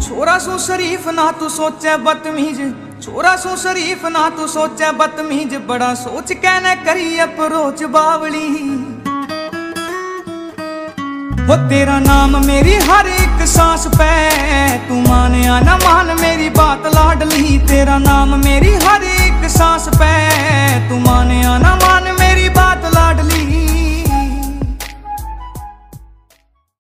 ਛੋਰਾ ਸੋ ਸ਼ਰੀਫ ਨਾ ਤੂੰ ਸੋਚੈ ਬਤਮੀਜ਼ ਛੋਰਾ ਸੋ ਸ਼ਰੀਫ ਨਾ ਤੂੰ ਸੋਚੈ ਬਤਮੀਜ਼ ਬੜਾ ਸੋਚ ਕੇ ਨਾ ਕਰੀ ਅਪਰੋਚ ਬਾਵਲੀ। ਹੋ ਤੇਰਾ ਨਾਮ ਮੇਰੀ ਹਰ ਇੱਕ ਸਾਹ ਪੈ, ਤੂੰ ਮਾਨਿਆ ਨਾ ਮਾਨ ਮੇਰੀ ਬਾਤ ਲਾਡਲੀ, ਤੇਰਾ ਨਾਮ ਮੇਰੀ